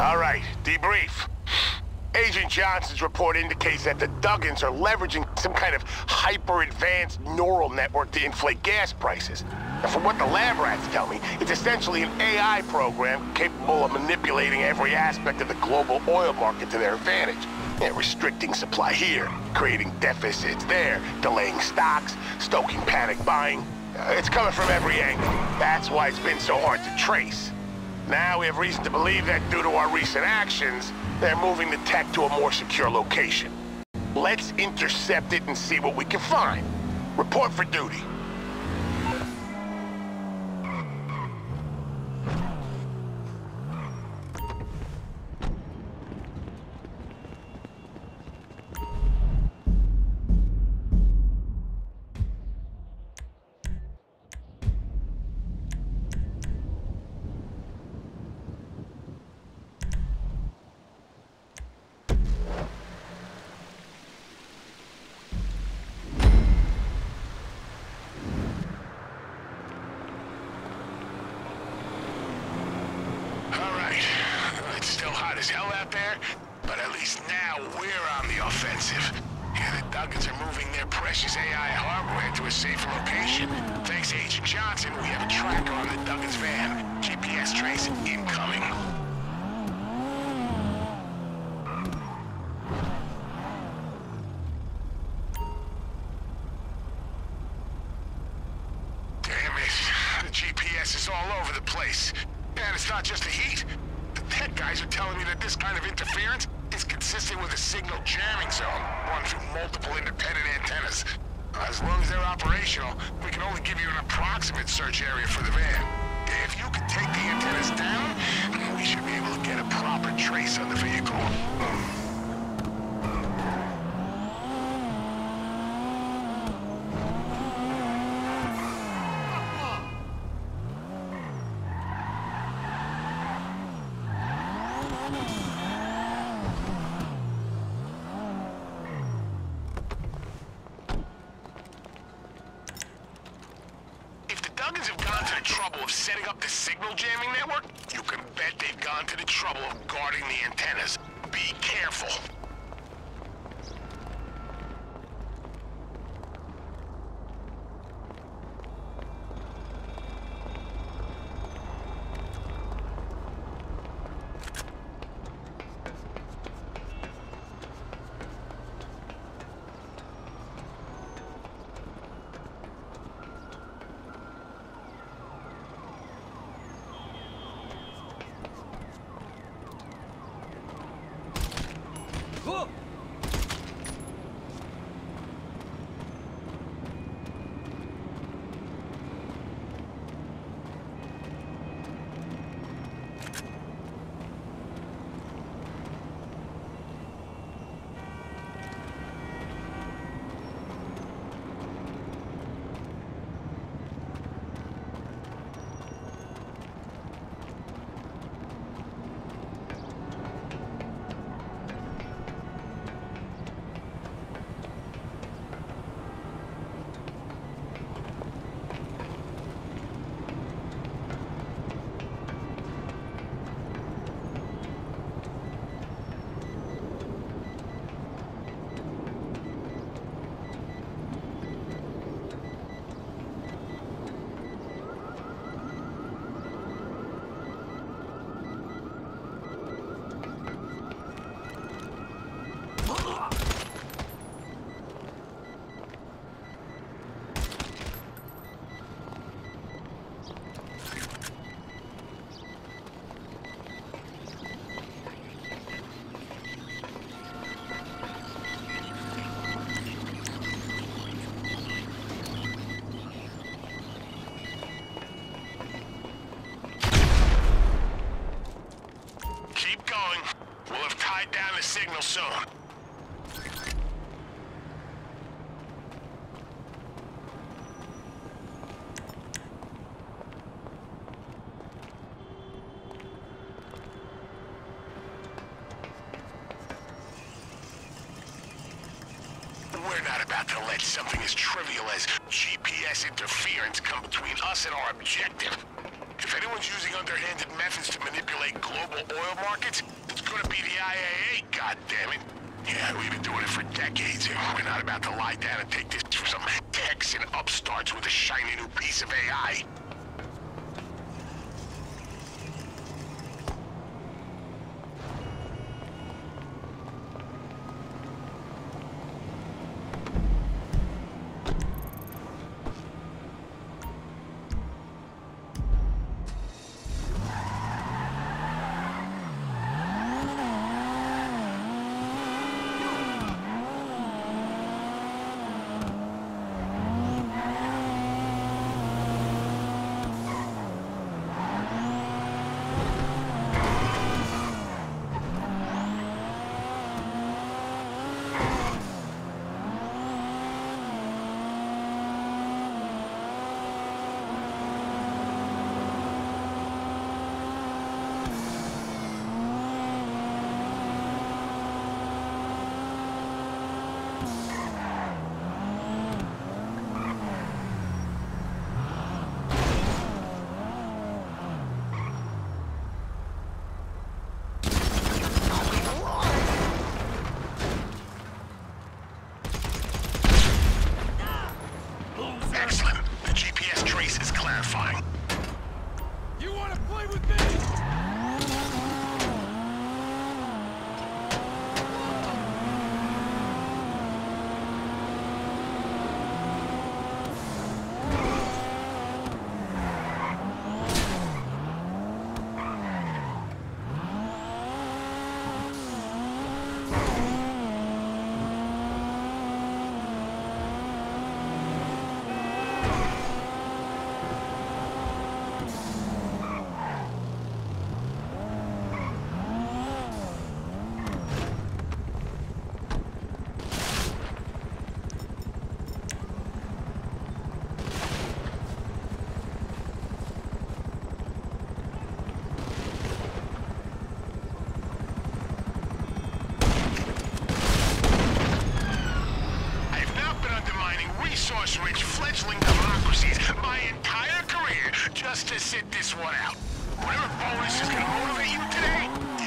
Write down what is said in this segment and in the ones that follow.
All right, debrief. Agent Johnson's report indicates that the Duggans are leveraging some kind of hyper-advanced neural network to inflate gas prices. And from what the lab rats tell me, it's essentially an AI program capable of manipulating every aspect of the global oil market to their advantage. Yeah, restricting supply here, creating deficits there, delaying stocks, stoking panic buying. Uh, it's coming from every angle. That's why it's been so hard to trace. Now we have reason to believe that due to our recent actions, they're moving the tech to a more secure location. Let's intercept it and see what we can find. Report for duty. Offensive. Yeah, the Duggans are moving their precious AI hardware to a safer location. Thanks Agent Johnson, we have a tracker on the Duggans van. GPS trace incoming. Damn it. The GPS is all over the place. And it's not just the heat. The tech guys are telling me that this kind of interference consistent with a signal jamming zone run through multiple independent antennas. Uh, as long as they're operational, we can only give you an approximate search area for the van. If you can take the antennas down, we should be able to get a proper trace on the vehicle. Hmm. If have gone to the trouble of setting up the signal jamming network, you can bet they've gone to the trouble of guarding the antennas. Be careful. We're not about to let something as trivial as GPS interference come between us and our objective. If anyone's using underhanded methods to manipulate global oil markets, it's gonna be the IAA, goddammit. Yeah, we've been doing it for decades, and we're not about to lie down and take this for some Texan upstarts with a shiny new piece of AI. Excellent. The GPS trace is clarifying. You wanna play with me? I have now been undermining resource-rich fledgling democracies my entire career just to sit this one out. Whatever bonus is gonna motivate you today,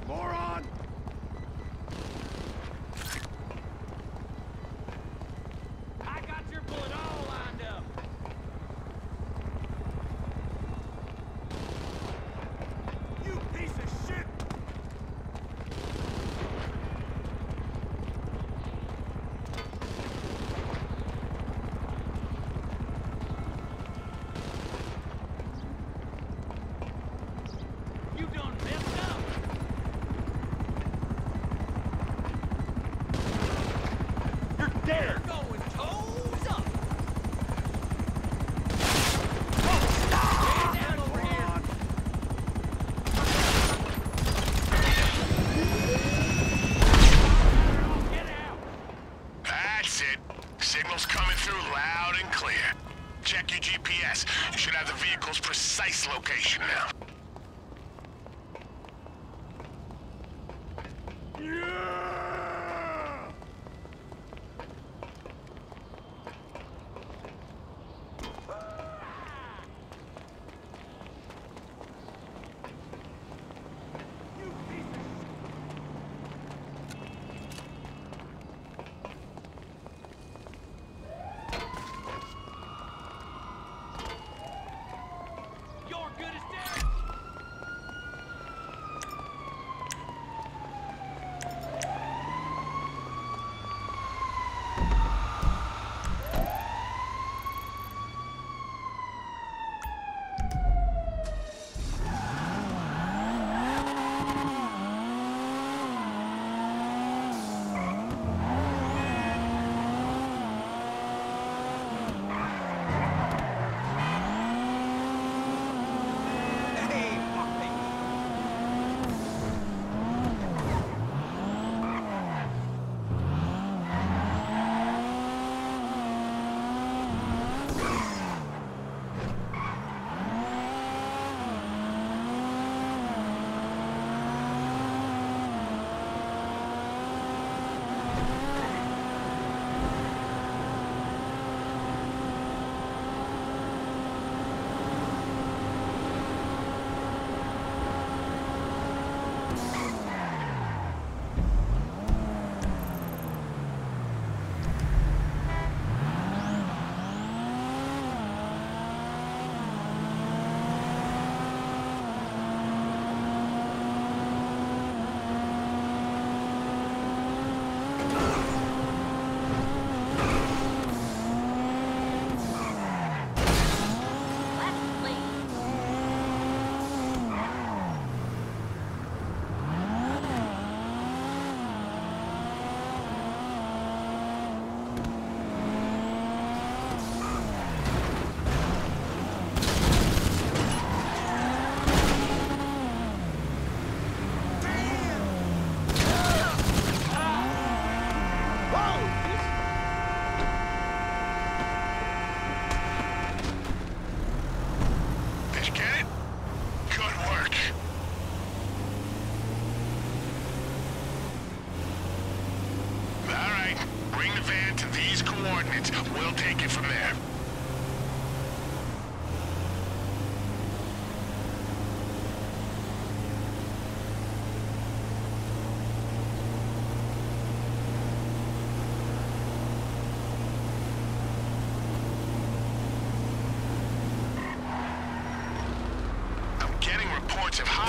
Inbred moron! Getting reports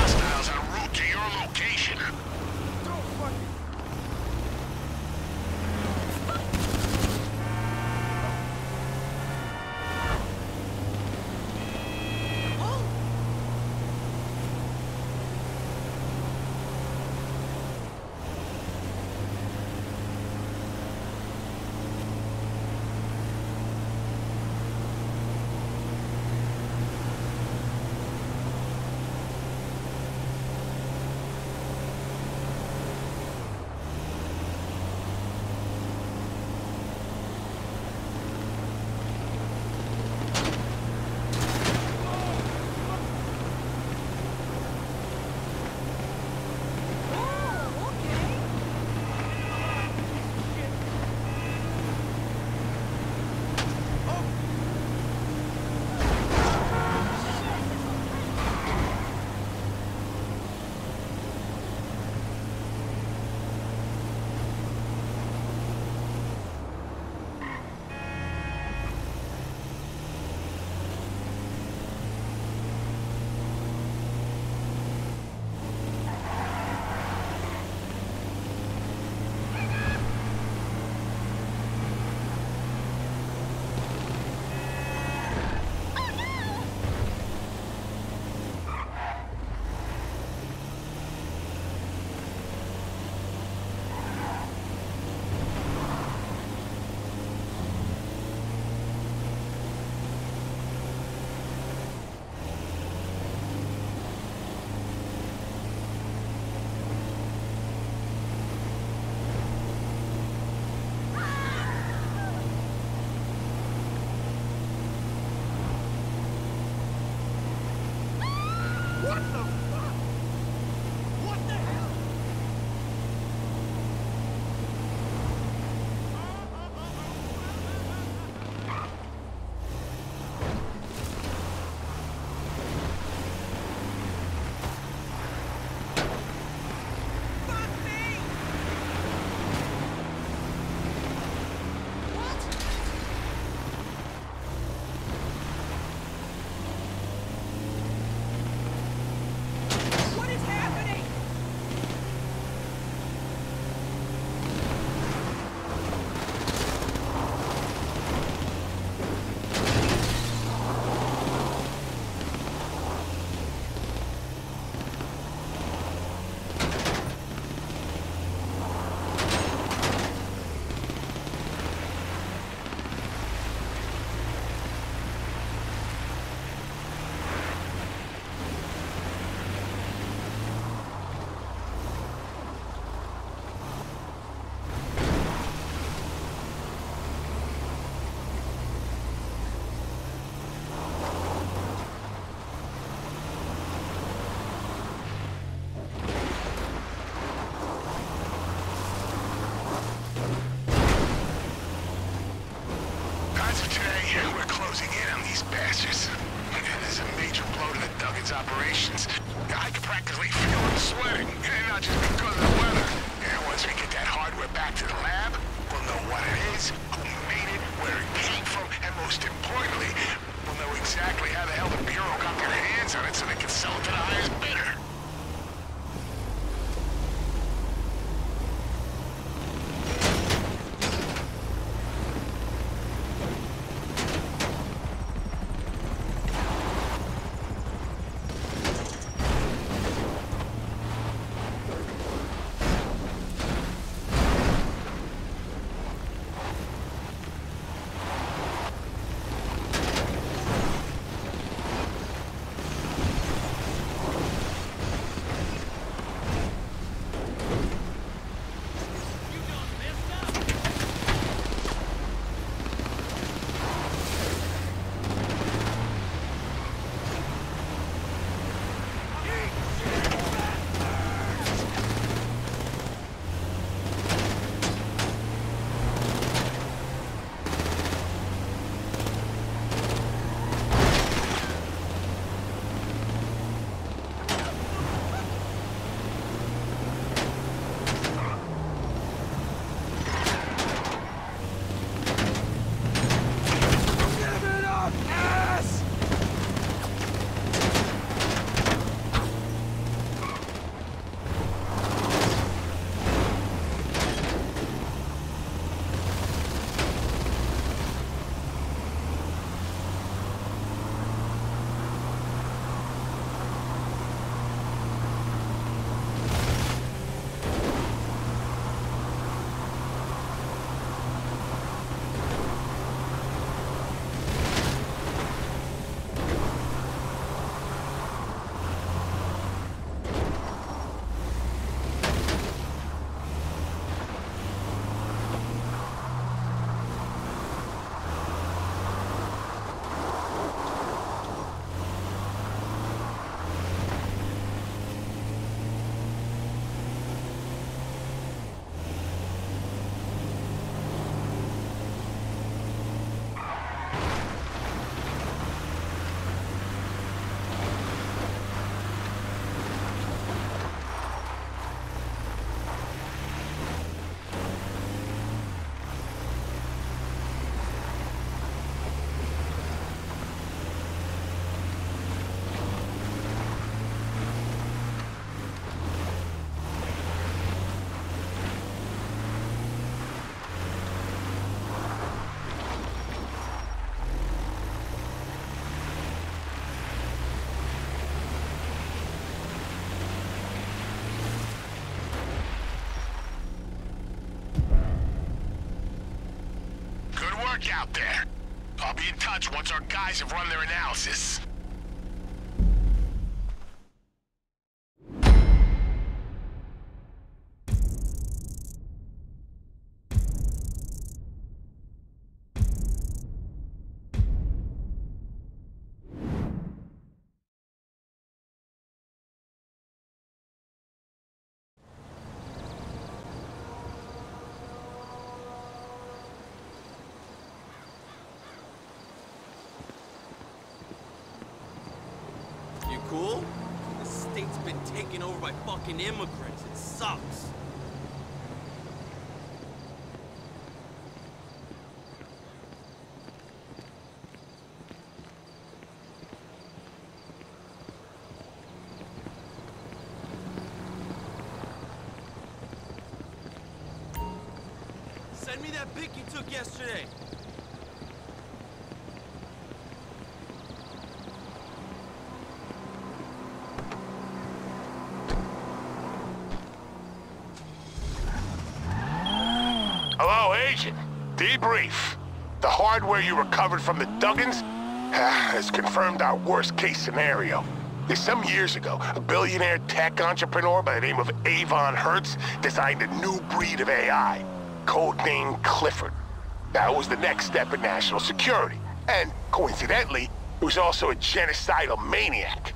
out there. I'll be in touch once our guys have run their analysis. Cool? The state's been taken over by fucking immigrants. It sucks. Send me that pic you took yesterday. Hello, Agent. Debrief. The hardware you recovered from the Duggans ah, has confirmed our worst-case scenario. Some years ago, a billionaire tech entrepreneur by the name of Avon Hertz designed a new breed of AI, codenamed Clifford. That was the next step in national security. And, coincidentally, he was also a genocidal maniac.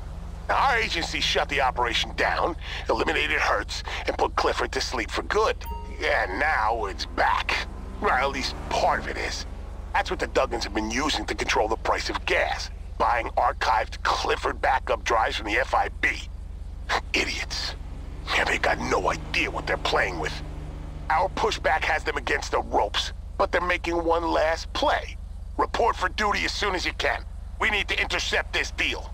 Now, our agency shut the operation down, eliminated Hertz, and put Clifford to sleep for good. And now it's back. Well, at least part of it is. That's what the Duggans have been using to control the price of gas. Buying archived Clifford backup drives from the FIB. Idiots. Yeah, they got no idea what they're playing with. Our pushback has them against the ropes, but they're making one last play. Report for duty as soon as you can. We need to intercept this deal.